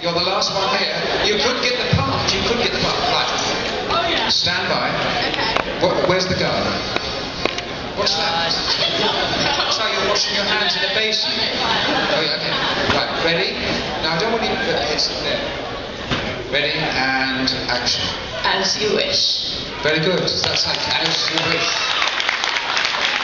You're the last one here. You could get the part. You could get the part. Right. Oh yeah. Stand by. Okay. Wh- where's the guard? What's that? Uh, Looks like you're washing your hands in the basin. Oh, yeah, okay. Right, ready? Now, I don't want you to... It's there. Ready, and action. As you wish. Very good. That's like as you wish.